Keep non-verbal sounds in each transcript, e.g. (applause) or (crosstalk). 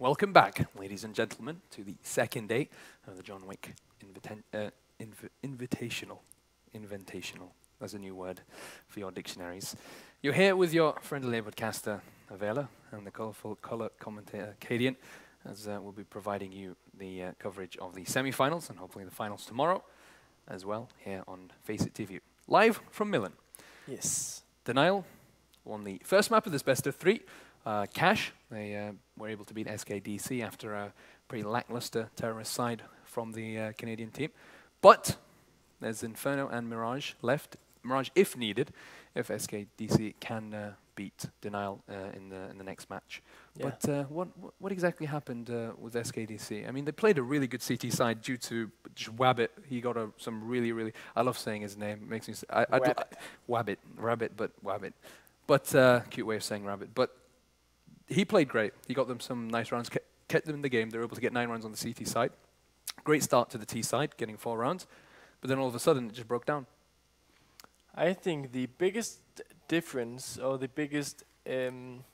Welcome back, ladies and gentlemen, to the second day of the John Wick invita- uh, inv- Invitational. Inventational. That's a new word for your dictionaries. You're here with your friendly podcaster, Avela, and the colourful colour commentator, Cadian, as uh, we'll be providing you the uh, coverage of the semi-finals and hopefully the finals tomorrow as well here on FACEIT TV. Live from Milan. Yes. Denial won the first map of this best of three. Uh, Cache, they uh, were able to beat SKDC after a pretty lackluster terrorist side from the uh, Canadian team. But there's Inferno and Mirage left. Mirage, if needed, if SKDC can uh, beat Denial uh, in the in the next match. Yeah. But uh, what what- exactly happened uh, with SKDC? I mean, they played a really good CT side due to Wabbit. He got a, some really really. I love saying his name. It makes me. I, I Wabbit. Wabbit, rabbit, but Wabbit. But uh, cute way of saying rabbit. But he played great. He got them some nice rounds, kept them in the game. They were able to get nine rounds on the CT side. Great start to the T side, getting four rounds. But then all of a sudden, it just broke down. I think the biggest difference or the biggest um,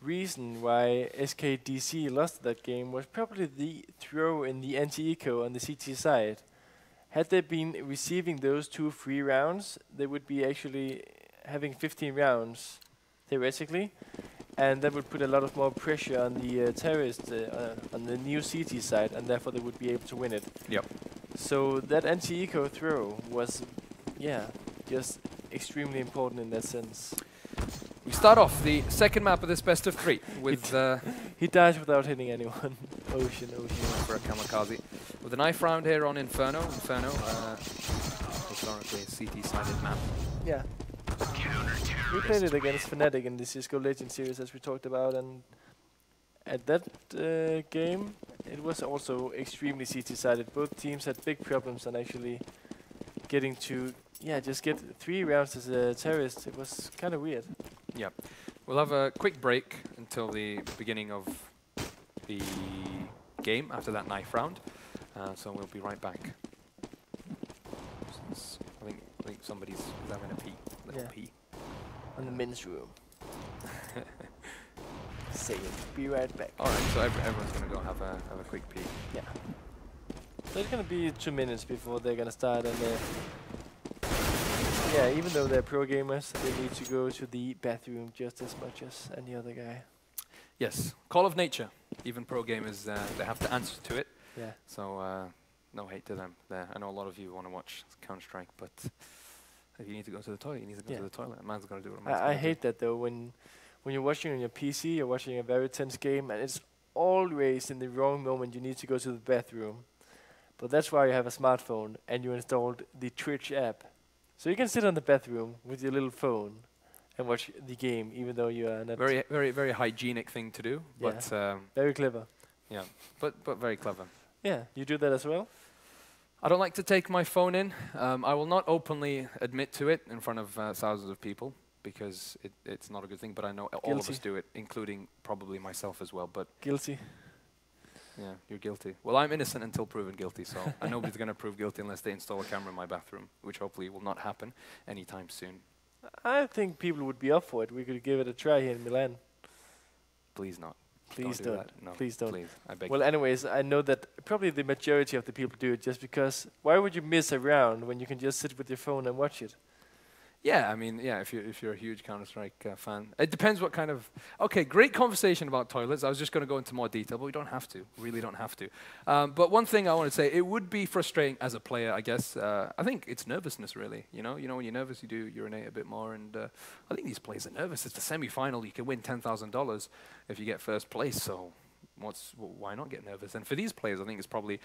reason why SKDC lost that game was probably the throw in the anti-eco on the CT side. Had they been receiving those two free rounds, they would be actually having 15 rounds, theoretically, and that would put a lot of more pressure on the uh, terrorist uh, uh, on the new CT side, and therefore they would be able to win it. Yep. So that anti-eco throw was, yeah, just extremely important in that sense. We start off the second map of this best of three (laughs) with uh, He dies without hitting anyone. (laughs) ocean, ocean. for a kamikaze. With a knife round here on Inferno. Inferno, uh, historically a CT-sided map. Yeah. We played it against Fnatic in the Cisco Legend series as we talked about and at that uh, game it was also extremely CT-sided. Both teams had big problems on actually getting to, yeah, just get three rounds as a terrorist. It was kind of weird. Yeah. We'll have a quick break until the beginning of the game after that knife round. Uh, so we'll be right back. I think I think somebody's having a pee. Little Yeah. pee. On the men's room. (laughs) Say it. Be right back. All right, so everyone's gonna go have a have a quick pee. Yeah. So it's gonna be two minutes before they're gonna start, and uh, yeah, even though they're pro gamers, they need to go to the bathroom just as much as any other guy. Yes, call of nature. Even pro gamers uh, they have to answer to it. Yeah. So uh, no hate to them. There, I know a lot of you want to watch Counter Strike, but if you need to go to the toilet, you need to go Yeah. to the toilet. A man's to do what a man's I, I gotta do. hate that though when when you're watching on your PC, you're watching a very tense game, and it's always in the wrong moment you need to go to the bathroom. But that's why you have a smartphone and you installed the Twitch app, so you can sit on the bathroom with your little phone and watch the game, even though you are not Very, very, very hygienic thing to do, Yeah. but um, very clever. Yeah, but but very clever. Yeah, you do that as well. I don't like to take my phone in. Um, I will not openly admit to it in front of uh, thousands of people because it, it's not a good thing. But I know all of us do it, including probably myself as well. But Guilty. yeah, you're guilty. Well, I'm innocent until proven guilty, so (laughs) nobody's going to prove guilty unless they install a camera in my bathroom, which hopefully will not happen anytime soon. I think people would be up for it. We could give it a try here in Milan. Please not. Please do don't. that. No, Please don't. Please, I beg. Well, anyways, I know that probably the majority of the people do it just because why would you miss a round when you can just sit with your phone and watch it? Yeah, I mean, yeah, if you're, if you're a huge Counter Strike uh, fan, it depends what kind of. Okay, great conversation about toilets. I was just going to go into more detail, but we don't have to. Really don't have to. Um, but one thing I want to say, it would be frustrating as a player, I guess. Uh, I think it's nervousness, really. You know, you know, when you're nervous, you do urinate a bit more, and uh, I think these players are nervous. It's the semi-final. You can win ten thousand dollars if you get first place. So, what's wh- why not get nervous? And for these players, I think it's probably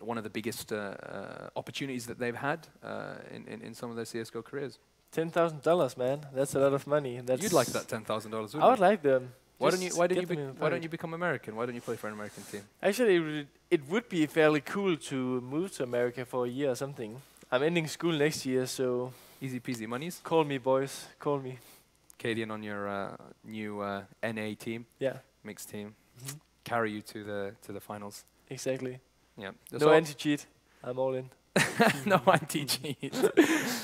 one of the biggest uh, uh, opportunities that they've had uh, in, in, in some of their CS:GO careers. Ten thousand dollars, man. That's a lot of money. That's You'd like that ten thousand dollars, I would like them. Why don't you? Why don't you? Why don't you become American? Why don't you play for an American team? Actually, it would, it would be fairly cool to move to America for a year or something. I'm ending school next year, so Easy peasy monies. call me, boys. Call me. Cadian on your uh, new uh, NA team, Yeah, mixed team, Mhm. carry you to the to the finals. exactly. Yeah. no anti-cheat. I'm all in. (laughs) no anti cheat. (laughs)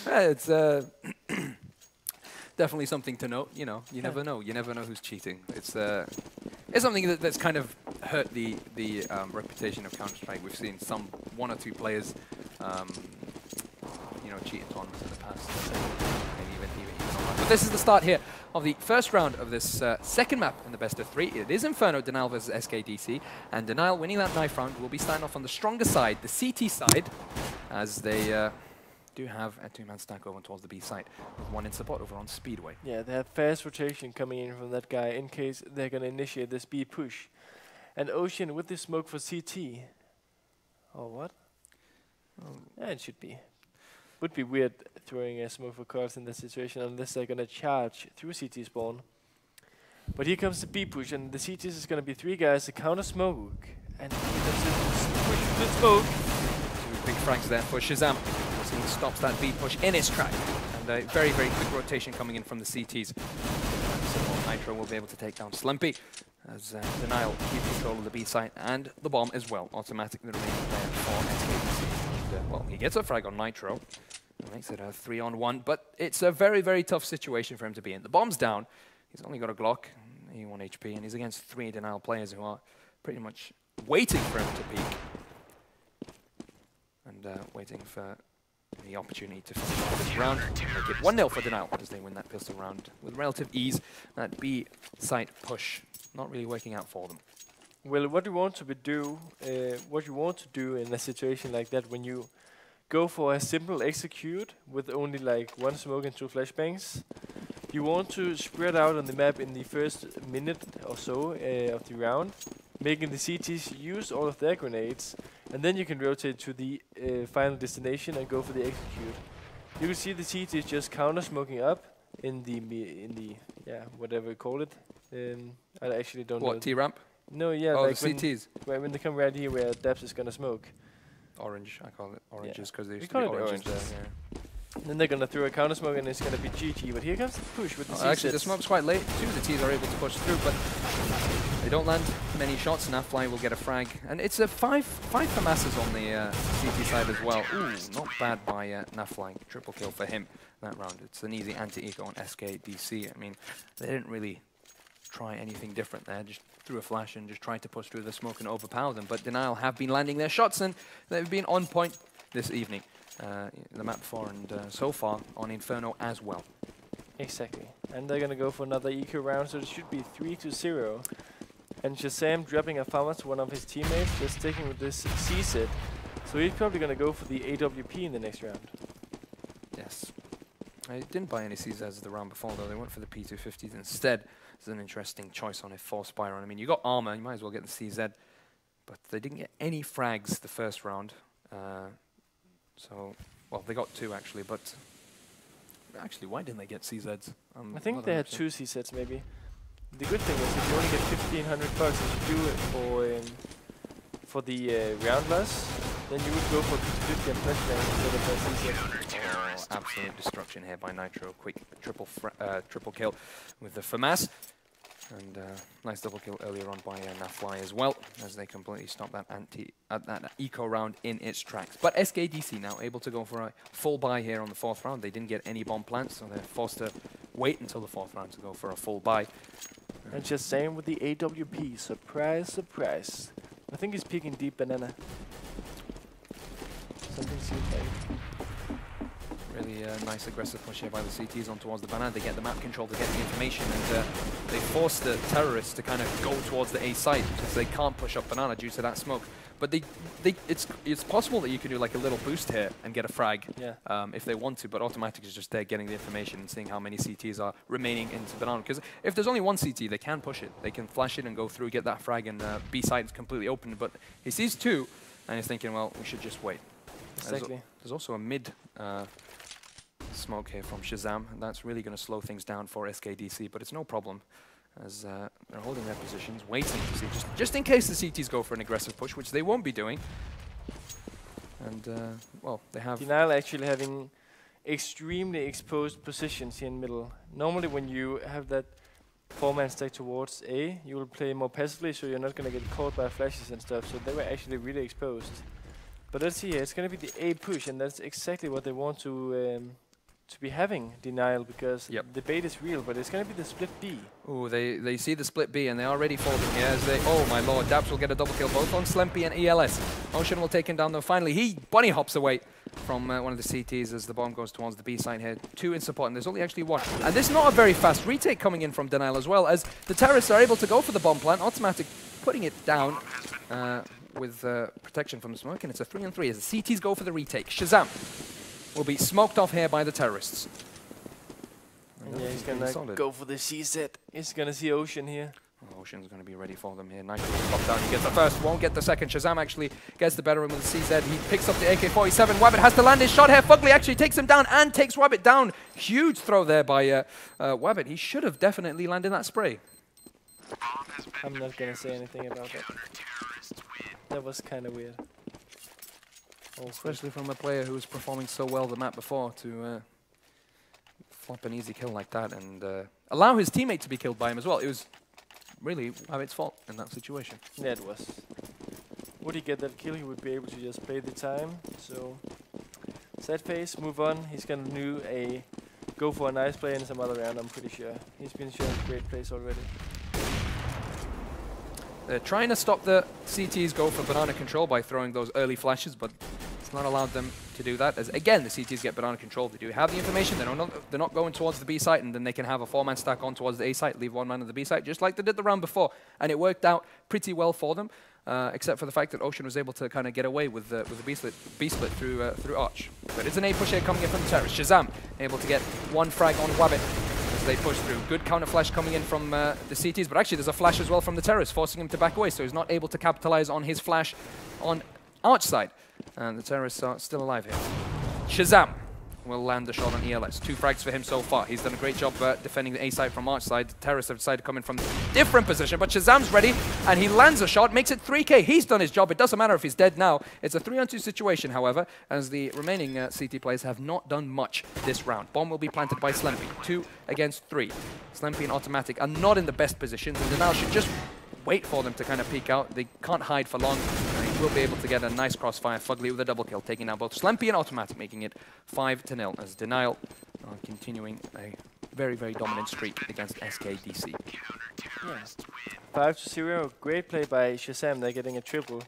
it's uh, (clears throat) definitely something to note. You know, you Yeah. never know. You never know who's cheating. It's uh, it's something that, that's kind of hurt the the um, reputation of Counter Strike. We've seen some one or two players, um, you know, cheat in tournaments in the past, and even even, even. But this is the start here of the first round of this uh, second map in the best of three. It is Inferno Denial versus SKDC, and Denial winning that knife round will be starting off on the stronger side, the CT side, as they. Uh, do have a two-man stack over towards the B side, with one in support over on Speedway. Yeah, they have fast rotation coming in from that guy in case they're going to initiate this B push. And Ocean with the smoke for CT. Oh, what? Oh. Yeah, it should be. Would be weird throwing a smoke for cards in this situation unless they're going to charge through CT spawn. But here comes the B push, and the CTs is going to be three guys to counter smoke. And he does it push with smoke. Frags there for Shazam he stops that B push in his track. And a very, very quick rotation coming in from the CTs. So Nitro will be able to take down Slumpy as uh, Denial keeps control of the B site and the bomb as well. Automatically remaining player for. And, uh, well, he gets a frag on Nitro. It makes it a three on one, but it's a very, very tough situation for him to be in. The bomb's down. He's only got a Glock, 81 HP, and he's against three Denial players who are pretty much waiting for him to peek. And uh, waiting for the opportunity to finish this round. Make it 1-0 for Denial as they win that pistol round with relative ease. That B site push not really working out for them. Well, what you want to be do, uh, what you want to do in a situation like that, when you go for a simple execute with only like one smoke and two flashbangs, you want to spread out on the map in the first minute or so uh, of the round, making the CTs use all of their grenades, and then you can rotate to the uh, final destination and go for the execute. You can see the CTs just counter smoking up in the in the yeah whatever you call it. Um, I actually don't know. What, T-ramp? No, yeah, oh, like the when, CTs. when, when they come right here where Daps is gonna smoke. Orange, I call it oranges because they We used to be oranges orange, there. yeah. Then they're gonna throw a counter smoke and it's gonna be GG. But here comes the push with the Oh, actually, the smoke's quite late. Two of the T's are able to push through, but they don't land many shots. Nafly will get a frag. And it's a five five FAMASs on the uh, CT side as well. Ooh, not bad by uh, Nafly. Triple kill for him that round. It's an easy anti-eco on SKDC. I mean, they didn't really try anything different there. Just threw a flash and just tried to push through the smoke and overpower them. But Denial have been landing their shots, and they've been on point this evening. Uh, the map before and uh, so far on Inferno as well. Exactly. And they're gonna go for another eco round, so it should be 3 to 0. And Shazam dropping a farmer to one of his teammates, just sticking with this CZ. So he's probably gonna go for the AWP in the next round. Yes. I didn't buy any CZs the round before, though. They went for the P250s instead. It's an interesting choice on a false Byron. I mean, you got armor, you might as well get the CZ. But they didn't get any frags the first round. Uh, so, well, they got two, actually, but... Actually, why didn't they get CZs? I think they had two CZs maybe. The good thing is if you only get 1500 bucks if you do it for um, for the uh, round loss, then you would go for 50 and flashbang instead of C set. Oh, absolute destruction here by Nitro. Quick triple uh, triple kill with the FAMAS. And uh, nice double kill earlier on by uh, Nafly as well, as they completely stop that anti uh, that eco round in its tracks. But SKDC now able to go for a full buy here on the fourth round. They didn't get any bomb plants, so they're forced to wait until the fourth round to go for a full buy. And just same with the AWP. Surprise, surprise. I think he's peeking deep banana. Something seems like. Really uh, nice aggressive push here by the CTs on towards the banana. They get the map control to get the information, and uh, they force the terrorists to kind of go towards the A site because they can't push up banana due to that smoke. But they, they, it's it's possible that you can do like a little boost here and get a frag Yeah. um, if they want to, but automatic is just there getting the information and seeing how many CTs are remaining into banana. Because if there's only one CT, they can push it. They can flash it and go through, get that frag, and uh, B side is completely open. But he sees two, and he's thinking, well, we should just wait. There's Exactly. There's also a mid uh, smoke here from Shazam, and that's really going to slow things down for SKDC, but it's no problem as uh, they're holding their positions, waiting to see, just, just in case the CTs go for an aggressive push, which they won't be doing. And, uh, well, they have... Denial actually having extremely exposed positions here in middle. Normally when you have that four-man stack towards A, you will play more passively so you're not going to get caught by flashes and stuff. So they were actually really exposed. But let's see here, it's going to be the A push and that's exactly what they want to um, to be having denial because Yep. the bait is real, but it's going to be the split B. Ooh, they, they see the split B and they are ready for them here as they, oh my lord, Daps will get a double kill both on Slempy and ELS. Ocean will take him down though. Finally, he bunny hops away from uh, one of the CTs as the bomb goes towards the B side here. Two in support and there's only actually one. And this is not a very fast retake coming in from Denial as well as the terrorists are able to go for the bomb plant. Automatic putting it down uh, with uh, protection from the smoke and it's a three on three as the CTs go for the retake. Shazam will be smoked off here by the terrorists. And yeah, he's going to solid. go for the CZ. He's going to see Ocean here. Ocean's going to be ready for them here. Nitro pop down. He gets the first, won't get the second. Shazam actually gets the better of him with the CZ. He picks up the AK-47. Wabbit has to land his shot here. Fugly actually takes him down and takes Wabbit down. Huge throw there by uh, uh, Wabbit. He should have definitely landed that spray. I'm not going to say anything about that. That was kind of weird. Also, Especially from a player who was performing so well the map before to uh, flop an easy kill like that and uh, allow his teammate to be killed by him as well. It was really Wabbit's fault in that situation. yeah, it was. Would he get that kill, he would be able to just play the time. So, set face, move on. He's going to do a go for a nice play in some other round, I'm pretty sure. He's been showing great plays already. They're trying to stop the CTs go for banana control by throwing those early flashes, but it's not allowed them to do that. As again, the CTs get banana control. They do have the information. They're not, they're not going towards the B site, and then they can have a four-man stack on towards the A site, leave one man on the B site, just like they did the round before. And it worked out pretty well for them, uh, except for the fact that Ocean was able to kind of get away with the, with the B split, B split through uh, through Arch. But it's an A push here coming in from the terrace. Shazam able to get one frag on Wabbit as they push through. Good counter flash coming in from uh, the CTs, but actually there's a flash as well from the terrorists, forcing him to back away, so he's not able to capitalize on his flash on Arch side. And the terrorists are still alive here. Shazam will land the shot on ELS. Two frags for him so far. He's done a great job uh, defending the A side from Arch side. The terrorists have decided to come in from different position, but Shazam's ready, and he lands a shot, makes it 3k. He's done his job. It doesn't matter if he's dead now. It's a 3 on 2 situation, however, as the remaining uh, CT players have not done much this round. Bomb will be planted by Slempy. Two against three. Slempy and Automatic are not in the best positions, and Denial should just wait for them to kind of peek out. They can't hide for long. Will be able to get a nice crossfire. Fugly with a double kill, taking down both Slempy and Automatic, making it 5 to 0 as Denial are continuing a very, very dominant streak against SKDC. Yeah. 5 to 0. Great play by Shazam. They're getting a triple.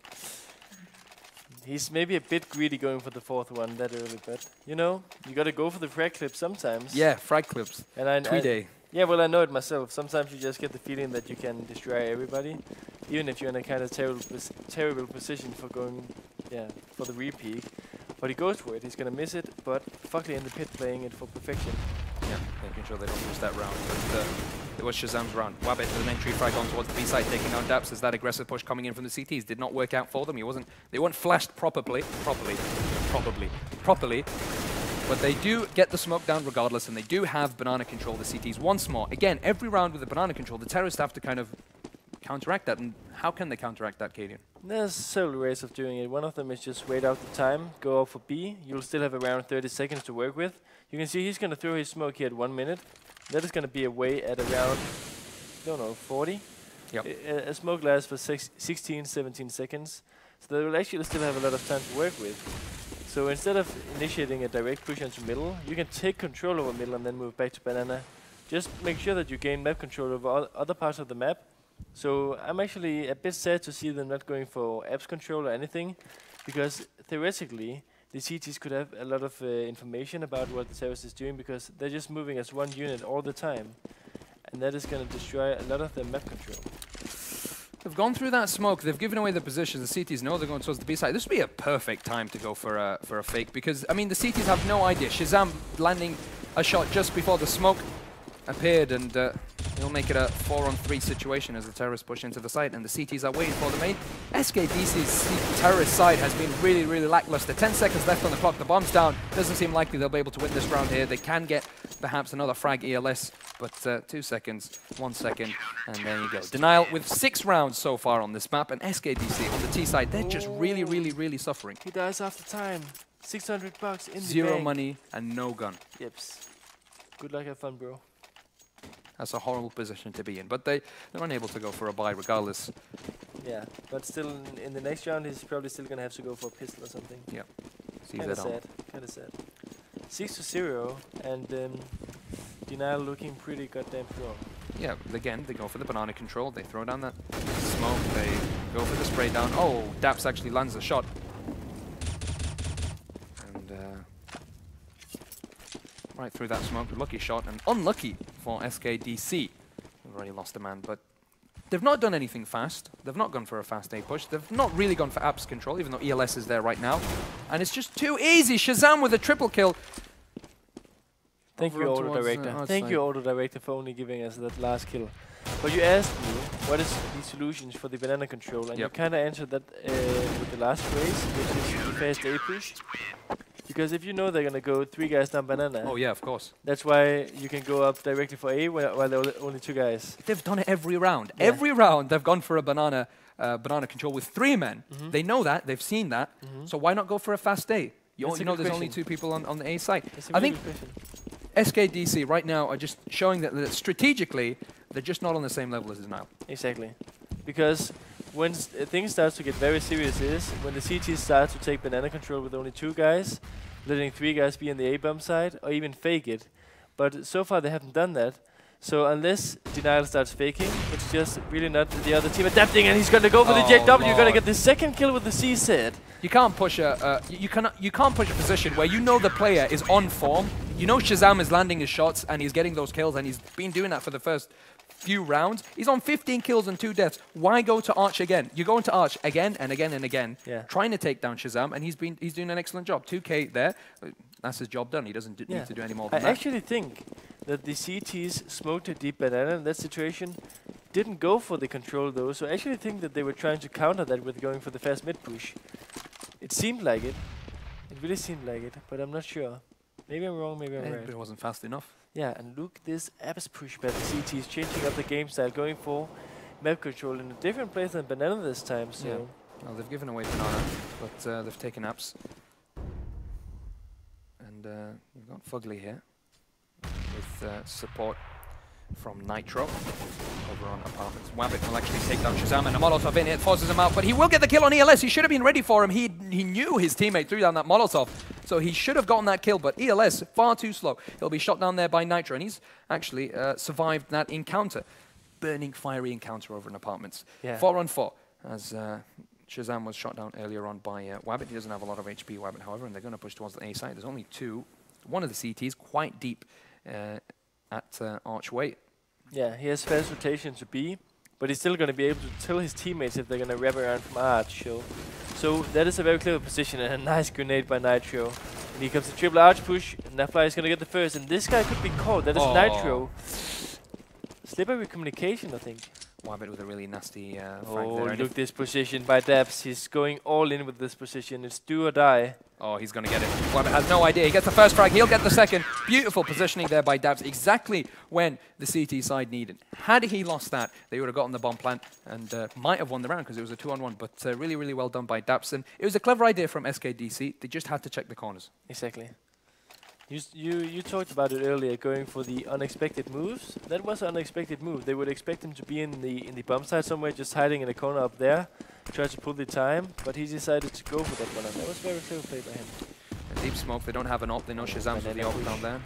He's maybe a bit greedy going for the fourth one that early, but you know, you gotta go for the frag clip sometimes. Yeah, frag clips. And I, Three I- day. Yeah, well, I know it myself. Sometimes you just get the feeling that you can destroy everybody, even if you're in a kind of terrible, pos- terrible position for going, yeah, for the repeat. But he goes for it. He's gonna miss it, but Fugly in the pit playing it for perfection. Yeah, making sure they don't lose that round. But uh, it was Shazam's round. Wabbit with an entry frag on towards the B side, taking down Daps as that aggressive push coming in from the CTs did not work out for them. He wasn't. They weren't flashed properly, properly, probably, properly. But they do get the smoke down regardless, and they do have banana control the CTs once more. Again, every round with the banana control, the terrorists have to kind of counteract that. And how can they counteract that, Cadian? There's several ways of doing it. One of them is just wait out the time, go out for B. You'll still have around 30 seconds to work with. You can see he's going to throw his smoke here at one minute. That is going to be away at around, don't know, 40. Yep. A, a- a smoke lasts for six, 16, 17 seconds. So they will actually still have a lot of time to work with. So instead of initiating a direct push into middle, you can take control over middle and then move back to banana. Just make sure that you gain map control over other parts of the map. So I'm actually a bit sad to see them not going for apps control or anything, because theoretically the CTs could have a lot of uh, information about what the terrorist is doing because they're just moving as one unit all the time, and that is going to destroy a lot of their map control. They've gone through that smoke. They've given away the positions. The CTs know they're going towards the B side. This would be a perfect time to go for a for a fake because I mean the CTs have no idea. Shazam landing a shot just before the smoke appeared, and uh, he'll make it a four-on-three situation as the terrorists push into the site, and the CTs are waiting for the main. SKDC's terrorist side has been really, really lackluster. Ten seconds left on the clock. The bomb's down. Doesn't seem likely they'll be able to win this round here. They can get perhaps another frag ELS, but uh, two seconds, one second, and there you go. Denial with six rounds so far on this map, and SKDC on the T side, they're just really, really, really suffering. He dies after time. 600 bucks in the Zero bank. money and no gun. Yeps. Good luck, have fun, bro. That's a horrible position to be in, but they, they're unable to go for a buy regardless. Yeah, but still, in, in the next round, he's probably still gonna have to go for a pistol or something. Yeah. Kinda sad. Kinda sad. Six to zero, and um, Denial looking pretty goddamn strong. Yeah, again, they go for the banana control. They throw down that smoke. They go for the spray down. Oh, Daps actually lands the shot. And uh, right through that smoke. Lucky shot. And unlucky for SKDC. They've already lost a man, but they've not done anything fast. They've not gone for a fast A push. They've not really gone for apps control, even though ELS is there right now. And it's just too easy. Shazam with a triple kill. Thank Over you, up Auto towards, uh, Director. Thank you, Auto Director, for only giving us that last kill. But you asked me what is the solutions for the banana control, and you kind of answered that uh, with the last phrase, which is the fast A push. Because if you know they're gonna go three guys down banana, Oh, yeah, of course. that's why you can go up directly for A while, there are only two guys. They've done it every round. Yeah. Every round, they've gone for a banana, uh, banana control with three men. Mhm. They know that. They've seen that. Mhm. So why not go for a fast A? You, you know, there's only two people on, on the A side. I think. SKDC right now are just showing that, that strategically they're just not on the same level as Denial. Exactly. Because when uh, things start to get very serious is when the CT starts to take banana control with only two guys, letting three guys be in the A bump side, or even fake it. But so far they haven't done that. So unless Denial starts faking, it's just really not the other team adapting, and he's gonna go for the Oh, JW. You're gonna get the second kill with the CZ. You can't push a uh, you, you cannot you can't push a position where you know the player is on form. You know Shazam is landing his shots and he's getting those kills and he's been doing that for the first few rounds. He's on 15 kills and two deaths. Why go to Arch again? You're going to Arch again and again and again, Yeah. trying to take down Shazam, and he's been he's doing an excellent job. 2K there, that's his job done. He doesn't Yeah. need to do any more I than that. actually think that the CTs smoked a deep banana in that situation. Didn't go for the control though, so I actually think that they were trying to counter that with going for the fast mid push. It seemed like it. It really seemed like it, but I'm not sure. Maybe I'm wrong, maybe I'm right. but it wasn't fast enough. Yeah, and look this apps push by the CT is changing up the game style, going for map control in a different place than banana this time. So Yeah. Well, they've given away banana, but uh, they've taken apps. And uh, we've got Fugly here with uh, support from Nitro over on apartments. Wabbit will actually take down Shazam and a Molotov in it forces him out, but he will get the kill on ELS. He should have been ready for him. He he knew his teammate threw down that Molotov, so he should have gotten that kill, but ELS far too slow. He'll be shot down there by Nitro, and he's actually uh, survived that encounter. Burning, fiery encounter over in apartments. Yeah. Four on four, as uh, Shazam was shot down earlier on by uh, Wabbit. He doesn't have a lot of HP, Wabbit, however, and they're going to push towards the A side. There's only two. One of the CTs quite deep uh, at uh, Archway. yeah, he has fast rotation to B, but he's still going to be able to tell his teammates if they're going to wrap around from Arch. So, so that is a very clever position and a nice grenade by Nitro. And here comes the triple arch push. and Nafly is going to get the first, and this guy could be caught. That is Oh. Nitro. Slippery communication, I think. Wabbit with a really nasty uh, frag Oh, there. look this position by Daps. He's going all in with this position. It's do or die. Oh, he's going to get it. Wabbit has no idea. He gets the first frag. He'll get the second. Beautiful positioning there by Daps, exactly when the CT side needed. Had he lost that, they would have gotten the bomb plant and uh, might have won the round because it was a two-on-one. But uh, really, really well done by Daps. And it was a clever idea from SKDC. They just had to check the corners. Exactly. You, you you talked about it earlier, going for the unexpected moves. That was an unexpected move. They would expect him to be in the in the bump side somewhere, just hiding in a corner up there, try to pull the time. But he decided to go for that one, and that was very clever play by him. A deep smoke. They don't have an op. They know Shazam's with the op down there.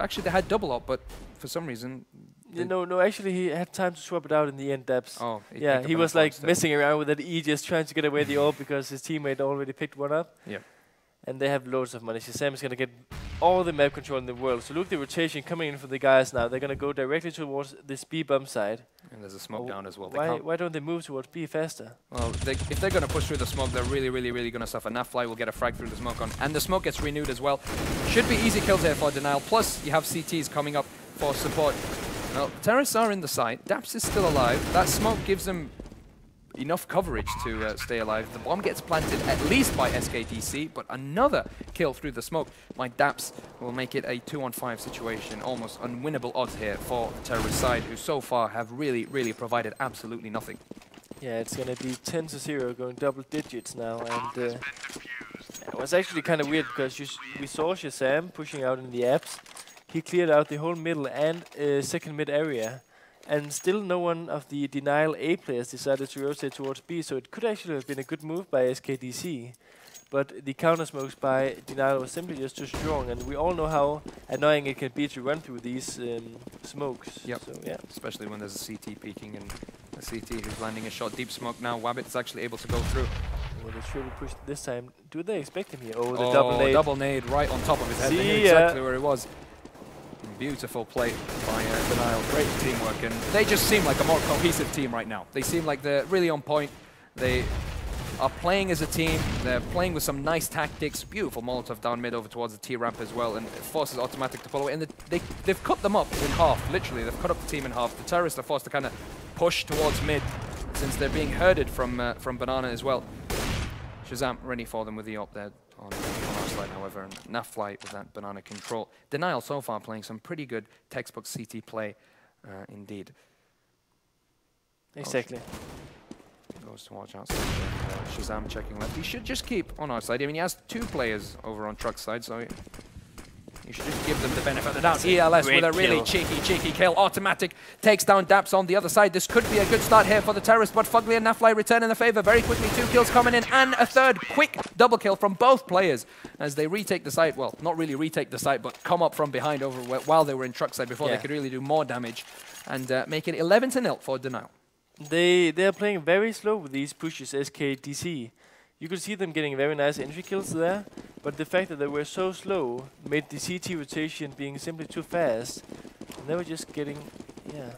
Actually, they had double op, but for some reason. They- know, no, actually he had time to swap it out in the end. Daps. Oh, he yeah, he was like instead. messing around with that E, just trying to get away the op because his teammate already picked one up. Yeah. And they have loads of money. Shazam is gonna get all the map control in the world. So look, the rotation coming in for the guys now. They're gonna go directly towards this B bump side. And there's a smoke Oh, down as well. They Why, why don't they move towards B faster? Well, they, if they're going to push through the smoke, they're really, really, really going to suffer. Nafly will get a frag through the smoke on, and the smoke gets renewed as well. Should be easy kills here for Denial. Plus, you have CTs coming up for support. Well, terrorists are in the site. Daps is still alive. That smoke gives them enough coverage to uh, stay alive. The bomb gets planted at least by SKDC, but another kill through the smoke by Daps will make it a two-on-five situation. Almost unwinnable odds here for the terrorist side, who so far have really, really provided absolutely nothing. Yeah, it's gonna be 10 to 0, going double digits now, and uh, it was actually kind of weird because you s- we saw Shazam pushing out in the apps. He cleared out the whole middle and uh, second mid area, and still no one of the denial A players decided to rotate towards B, so it could actually have been a good move by SKDC. But the counter smokes by denial was simply just too strong, and we all know how annoying it can be to run through these um, smokes. Yep. So yeah, especially when there's a CT peeking and a CT who's landing a shot. Deep smoke now. Wabbit is actually able to go through. well, they surely pushed this time. Do they expect him here? Oh, the oh, double nade. double nade right on top of his head. See exactly where it was. Beautiful play by uh, Denial. Great teamwork, and they just seem like a more cohesive team right now. They seem like they're really on point. They are playing as a team. They're playing with some nice tactics. Beautiful Molotov down mid over towards the T ramp as well, and it forces Automatic to pull away. And the, they, they've cut them up in half, literally. They've cut up the team in half. The terrorists are forced to kind of push towards mid since they're being herded from uh, from Banana as well. Shazam ready for them with the op there on, however, and Nafly with that banana control. Denial so far playing some pretty good textbook CT play uh, indeed. Exactly. Goes to watch outside. And, uh, Shazam checking left. He should just keep on our side. I mean, he has two players over on truck side, so you should just give them the benefit of the doubt. ELS with a really kill. cheeky, cheeky kill. Automatic takes down Daps on the other side. This could be a good start here for the terrorists, but Fugly and Nafly return in the favor very quickly. Two kills coming in and a third quick double kill from both players as they retake the site. Well, not really retake the site, but come up from behind over while they were in truck side before Yeah. they could really do more damage and uh, make it 11 to 0 for Denial. They they are playing very slow with these pushes, SKDC. You could see them getting very nice entry kills there, but the fact that they were so slow made the CT rotation being simply too fast. And they were just getting, yeah,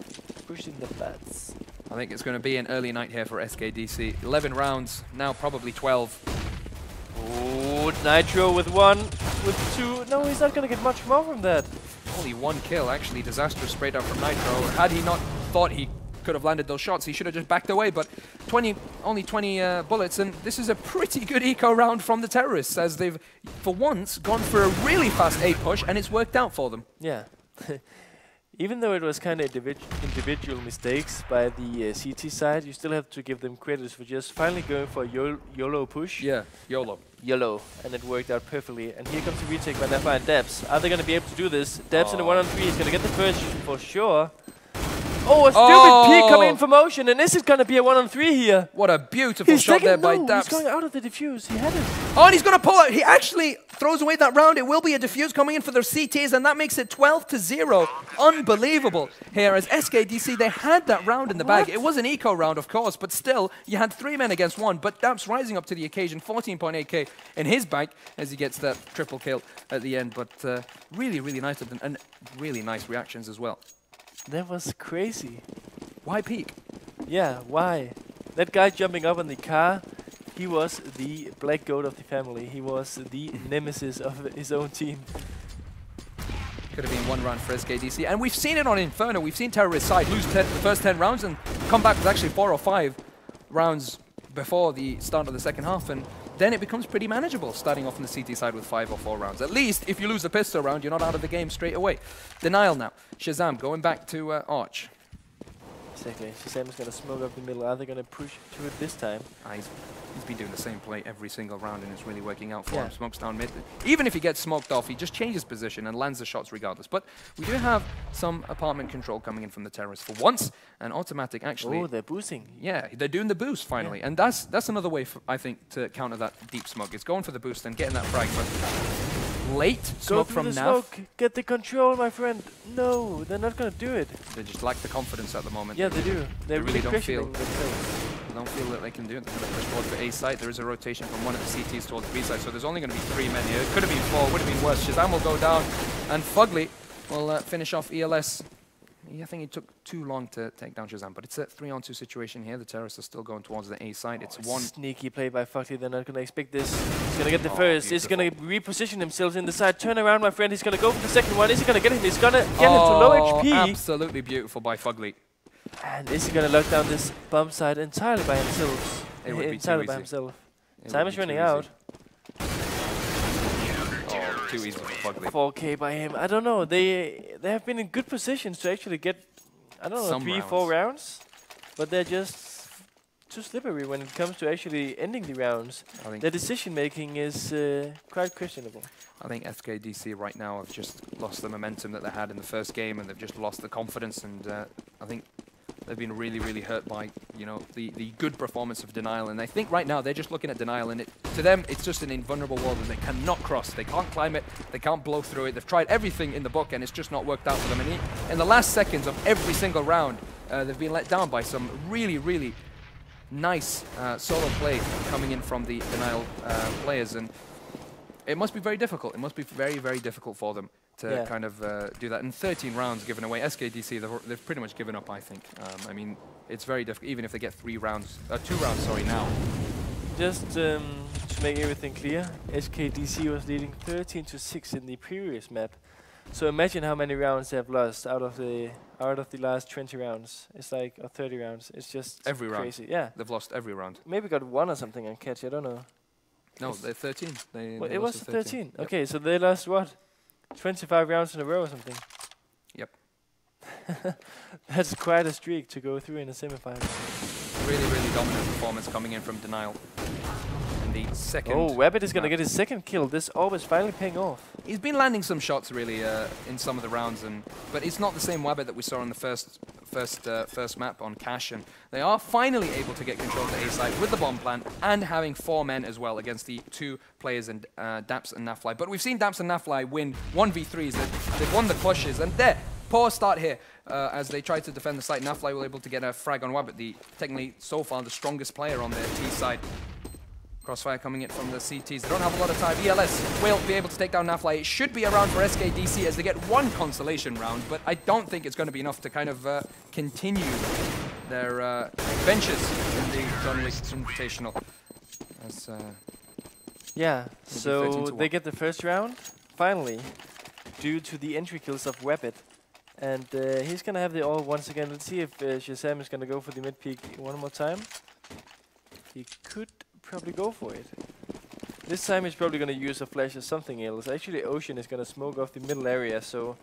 pushing the butts. I think it's going to be an early night here for SKDC. 11 rounds, now probably 12. Oh, Nitro with one, with two. No, he's not gonna get much more from that. Only one kill, actually. Disastrous sprayed out from Nitro. Had he not thought he could have landed those shots, he should have just backed away. But 20, only 20 uh, bullets, and this is a pretty good eco round from the terrorists, as they've, for once, gone for a really fast A push, and it's worked out for them. Yeah. (laughs) Even though it was kind of individual mistakes by the uh, CT side, you still have to give them credits for just finally going for a YOL YOLO push. Yeah, YOLO. YOLO, and it worked out perfectly. And here comes the retake by Nafa and Daps. Are they going to be able to do this? Daps in a Oh. one on three is going to get the first for sure. Oh, a stupid peek coming in Oh. for motion, and this is going to be a one on three here? What a beautiful He's shot taking there by no, Daps. he's going out of the diffuse. He had it. Oh, and he's going to pull out. He actually throws away that round. It will be a defuse coming in for their CTs, and that makes it 12 to 0. Unbelievable here as SKDC, they had that round in the bag. What? It was an eco round, of course, but still, you had three men against one. But Daps rising up to the occasion, 14.8k in his bag as he gets that triple kill at the end. But uh, really, really nice, and, and really nice reactions as well. That was crazy. Why peek? Yeah, why? That guy jumping up in the car, he was the black goat of the family. He was the (laughs) nemesis of his own team. Could have been one round for SKDC. And we've seen it on Inferno. We've seen Terrorist side lose ten, the first 10 rounds and come back with actually four or five rounds before the start of the second half. And then it becomes pretty manageable starting off on the CT side with five or four rounds. At least if you lose the pistol round, you're not out of the game straight away. Denial now. Shazam going back to uh, Arch. Exactly. Shazam is going to smoke up the middle. Are they going to push to it this time? Ah, he's, he's been doing the same play every single round and it's really working out for Yeah. him. Smokes down mid. Even if he gets smoked off, he just changes position and lands the shots regardless. But we do have some apartment control coming in from the terrorists for once. And automatic actually. Oh, they're boosting. Yeah, they're doing the boost finally, and that's that's another way for, I think to counter that deep smoke. It's going for the boost and getting that frag, but late smoke through from the Nav. smoke. Get the control, my friend. No, they're not going to do it. They just lack the confidence at the moment. Yeah, they do. They're really really, don't feel- They don't feel that they can do it. They're going to push forward for A site. There is a rotation from one of the CTs towards B side, so there's only going to be three men here. It could have been four, would have been worse. Shazam will go down, and Fugly will uh, finish off ELS. Yeah, I think it took too long to take down Shazam, but it's a three-on-two situation here. The terrorists are still going towards the A side. It's Oh, one sneaky play by Fugly. They're not going to expect this. He's going to get the Oh, first. He's going to reposition himself in the side. Turn around, my friend. He's going to go for the second one. Is he going to get him? He's going to get him to low Oh, HP. Absolutely beautiful by Fugly. And is he going to lock down this bump side entirely by himself? It would be entirely by himself. It Time is running out. easy. Too easy for Fugly. 4k by him. I don't know. They they have been in good positions to actually get, I don't know, Some three, four rounds. But they're just too slippery when it comes to actually ending the rounds. I think, Their decision making is uh, quite questionable. I think SKDC right now have just lost the momentum that they had in the first game, and they've just lost the confidence. And uh, I think They've been really, really hurt by, you know, the, the good performance of Denial. And I think right now they're just looking at Denial, and it, to them, it's just an invulnerable wall that they cannot cross. They can't climb it. They can't blow through it. They've tried everything in the book, and it's just not worked out for them. And in the last seconds of every single round, uh, they've been let down by some really, really nice uh, solo play coming in from the Denial uh, players. And it must be very difficult. It must be very, very difficult for them to Yeah. kind of uh, do that. And 13 rounds given away. SKDC, they've, they've pretty much given up, I think. Um, I mean, it's very difficult, even if they get three rounds, uh, two rounds, sorry, now. Just um, to make everything clear, SKDC was leading 13 to 6 in the previous map. So imagine how many rounds they have lost out of the out of the last 20 rounds. It's like or 30 rounds. It's just Every round. crazy. Yeah, They've lost every round. maybe got one or something on catch. I don't know. No, Yes. they're 13. They, Well, they it was lost to 13. Yep. Okay, so they lost what? 25 rounds in a row or something. Yep. (laughs) That's quite a streak to go through in a semifinal. Really, really dominant performance coming in from Denial. In the second. Oh, Wabbit is gonna get his second kill. This orb is finally paying off. He's been landing some shots really uh, in some of the rounds, and but it's not the same Wabbit that we saw in the first first uh, first map on Cache, and they are finally able to get control of the A side with the bomb plant and having four men as well against the two players in uh, Daps and Nafly. But we've seen Daps and Nafly win 1v3s. They've, they've won the clushes, and there. Poor start here uh, as they try to defend the site. Nafly were able to get a frag on Wabbit, the technically so far the strongest player on their T side. Crossfire coming in from the CTs. They don't have a lot of time. ELS will be able to take down Nafly. It should be around for SKDC as they get one consolation round, but I don't think it's going to be enough to kind of uh, continue their uh, ventures in the John Wick Invitational. As, uh, Yeah, so they get the first round, finally, due to the entry kills of Wabbit. And uh, he's gonna have the all once again. Let's see if uh, Shazam is gonna go for the mid peek one more time. He could probably go for it. This time he's probably gonna use a flash or something else. Actually, Ocean is gonna smoke off the middle area, so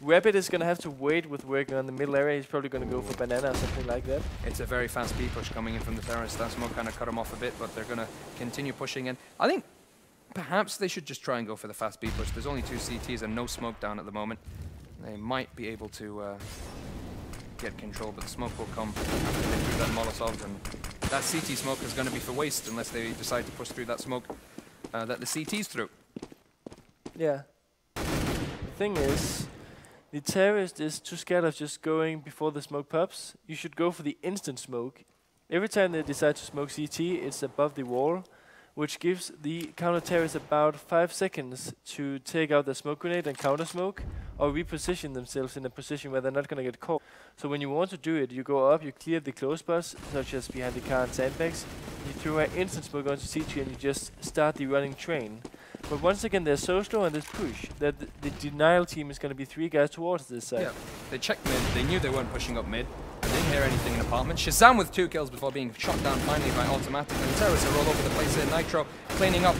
Wabbit is gonna have to wait with working on the middle area. He's probably gonna go for banana or something like that. it's a very fast B push coming in from the terrorists. That smoke kind of cut them off a bit, but they're going to continue pushing in. I think perhaps they should just try and go for the fast B push. There's only two CTs and no smoke down at the moment. They might be able to uh, get control, but the smoke will come after they through that Molotov, and that CT smoke is going to be for waste unless they decide to push through that smoke uh, that the CT's through. Yeah. The thing is, the terrorist is too scared of just going before the smoke pops. You should go for the instant smoke. Every time they decide to smoke CT, it's above the wall, which gives the counter terrorist about five seconds to take out the smoke grenade and counter smoke, or reposition themselves in a position where they're not gonna get caught. So when you want to do it, you go up, you clear the close spots, such as behind the car and sandbags. You throw an instant smoke onto CT and you just start the running train. But once again, they're so slow on this push that the, the denial team is going to be three guys towards this side. Yeah, they checked mid. They knew they weren't pushing up mid. Hear anything in apartment. Shazam with two kills before being shot down finally by automatic. And terrorists are all over the place here. Nitro cleaning up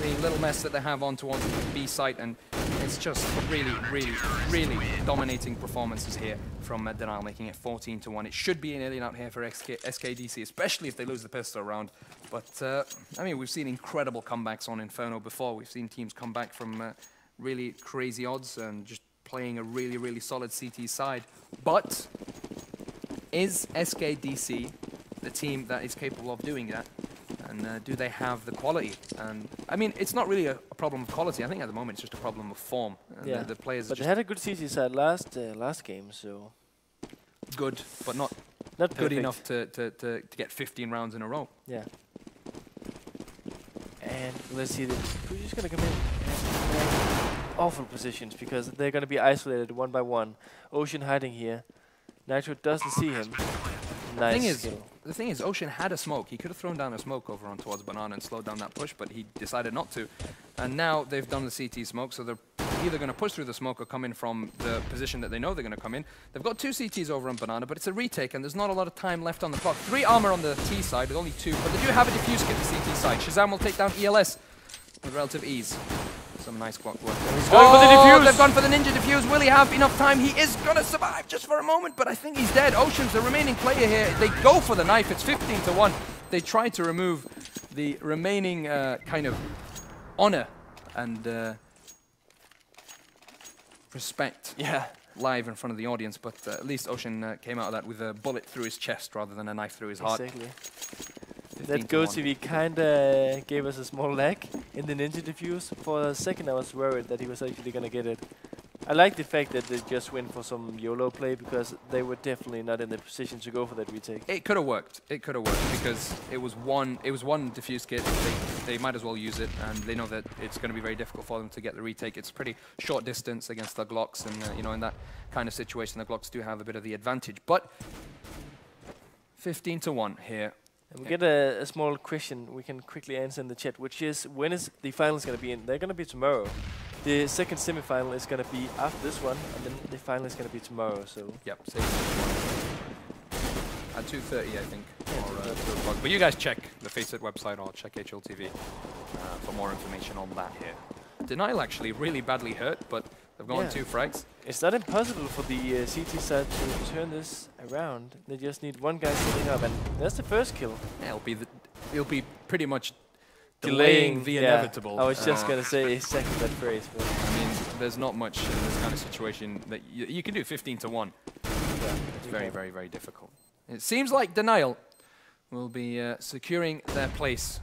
the little mess that they have on towards the B site. And it's just really, really, really dominating performances here from Denial, making it 14 to 1. It should be an alien out here for XK, SKDC, especially if they lose the pistol round. But, uh, I mean, we've seen incredible comebacks on Inferno before. We've seen teams come back from uh, really crazy odds and just playing a really, really solid CT side. But is SKDC the team that is capable of doing that? And uh, do they have the quality? And I mean, it's not really a, a problem of quality. I think at the moment it's just a problem of form. And Yeah, the, the players But they had a good CT side last uh, last game, so good, but not not good perfect. enough to, to, to, to get 15 rounds in a row. Yeah. And let's see, the who's just gonna come in. Awful positions because they're gonna be isolated one by one. Ocean hiding here. Nitro doesn't see him. Nice Thing is. The thing is, Ocean had a smoke. He could have thrown down a smoke over on towards Banana and slowed down that push, but he decided not to. And now they've done the CT smoke, so they're either going to push through the smoke or come in from the position that they know they're going to come in. They've got two CTs over on Banana, but it's a retake, and there's not a lot of time left on the clock. Three armor on the T side with only two, but they do have a diffuse kit the CT side. Shazam will take down ELS with relative ease. Some nice clock work. He's going for the Oh. They've gone for the ninja diffuse. Will he have enough time? He is going to survive just for a moment, but I think he's dead. Ocean's the remaining player here. They go for the knife. It's 15 to 1. They try to remove the remaining uh, kind of honor and uh, respect Yeah. live in front of the audience, but uh, at least Ocean uh, came out of that with a bullet through his chest rather than a knife through his heart. Exactly. 15 That to Go 1. TV kinda gave us a small lag in the Ninja Diffuse. For a second, I was worried that he was actually gonna get it. I like the fact that they just went for some YOLO play because they were definitely not in the position to go for that retake. It could have worked. It could have worked because it was one. It was one diffuse kit. They, they might as well use it, and they know that it's going to be very difficult for them to get the retake. It's pretty short distance against the Glocks, and uh, you know in that kind of situation, the Glocks do have a bit of the advantage. But 15 to one here. And we get a, a small question we can quickly answer in the chat, which is when is the finals going to be in? They're going to be tomorrow. The second semifinal is going to be after this one, and then the final is going to be tomorrow. So Yep. At 2:30, I think, or uh, 2 o'clock. But you guys check the FACEIT website or check HLTV uh, for more information on that here. Denial actually really badly hurt, but they've gone Yeah. two frags. it's not impossible for the uh, CT side to turn this around. They just need one guy sitting up, and that's the first kill. Yeah, it'll be the, it'll be pretty much delaying, the yeah. inevitable. I was just Uh, going to say (laughs) exactly that phrase. But I mean, there's not much in this kind of situation that you, you can do 15 to one. yeah, It's very, can. very, very difficult. It seems like Denial will be uh, securing their place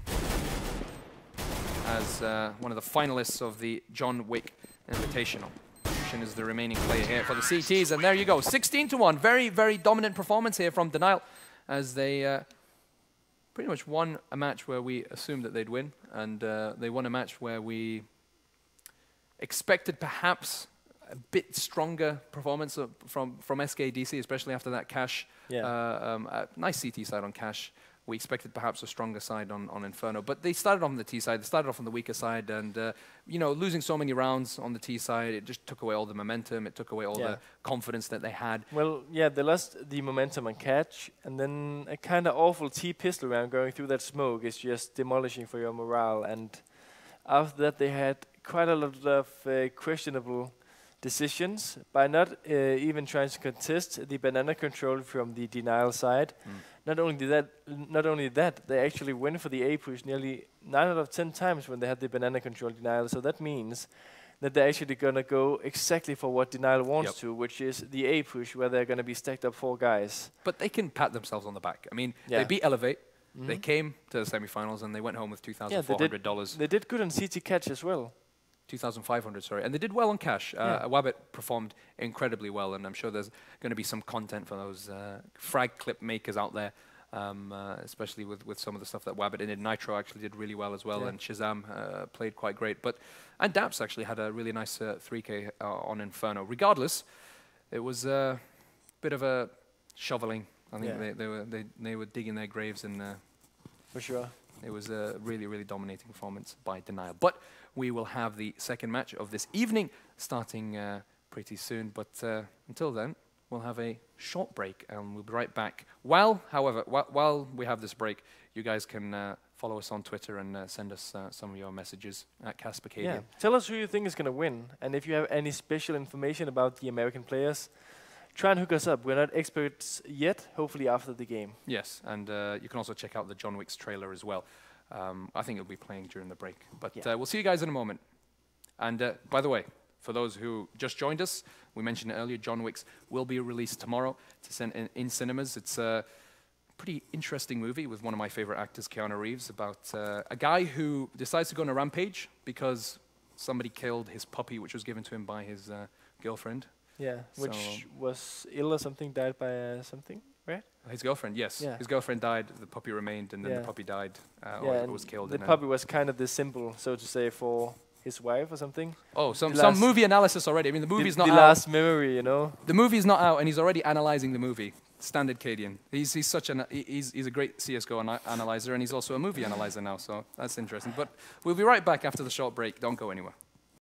as uh, one of the finalists of the John Wick Invitational. Is the remaining player here for the CTs, and there you go, 16 to one. Very, very dominant performance here from Denial, as they uh, pretty much won a match where we assumed that they'd win, and uh, they won a match where we expected perhaps a bit stronger performance from from SKDC, especially after that Cache. Yeah. Uh, um, a nice CT side on Cache. We expected perhaps a stronger side on, on Inferno, but they started off on the T side. They started off on the weaker side, and uh, you know, losing so many rounds on the T side, it just took away all the momentum. It took away all Yeah. the confidence that they had. Well, yeah, they lost the momentum and Cache, and then a kind of awful T pistol round going through that smoke is just demolishing for your morale. And after that, they had quite a lot of uh, questionable decisions by not uh, even trying to contest the banana control from the denial side. Mm. Not only that, not only that, they actually went for the A push nearly nine out of ten times when they had the banana control denial. So that means that they're actually gonna go exactly for what denial wants Yep. to, which is the A push, where they're gonna be stacked up four guys. But they can pat themselves on the back. I mean, Yeah. they beat Elevate. They Mhm. came to the semifinals and they went home with two Yeah, thousand they four did. hundred dollars. They did good on CT Cache as well. 2,500, sorry. And they did well on Cache. Uh, Yeah. Wabbit performed incredibly well, and I'm sure there's going to be some content for those uh, frag clip makers out there, um, uh, especially with, with some of the stuff that Wabbit did. Nitro actually did really well as well, Yeah. and Shazam uh, played quite great. But And Daps actually had a really nice uh, 3K uh, on Inferno. Regardless, it was a bit of a shoveling. I think Yeah. they, they, were, they, they were digging their graves and uh, For sure. it was a really, really dominating performance by Denial. But we will have the second match of this evening starting uh, pretty soon. But uh, until then, we'll have a short break and we'll be right back. While, however, wh- while we have this break, you guys can uh, follow us on Twitter and uh, send us uh, some of your messages at Caspercadian. Yeah. Tell us who you think is going to win. And if you have any special information about the American players, try and hook us up. We're not experts yet, hopefully after the game. Yes, and uh, you can also check out the John Wick's trailer as well. Um, I think it'll be playing during the break. But Yeah. uh, we'll see you guys in a moment. And uh, by the way, for those who just joined us, we mentioned earlier, John Wick's will be released tomorrow to send in, in cinemas. It's a pretty interesting movie with one of my favorite actors, Keanu Reeves, about uh, a guy who decides to go on a rampage because somebody killed his puppy, which was given to him by his uh, girlfriend. Yeah. Which So- was ill or something, died by uh, something? His girlfriend, yes. Yeah. His girlfriend died, the puppy remained, and then Yeah. the puppy died, uh, yeah. or and was killed. The puppy was kind of the symbol, so to say, for his wife or something. Oh, some, The some movie analysis already. I mean, the movie's the, not the out. last memory, you know. The movie's not out, and he's already analyzing the movie. Standard Cadian. He's, he's such an he's, he's a great CS:GO ana- analyzer, and he's also a movie analyzer now. So that's interesting. But we'll be right back after the short break. Don't go anywhere.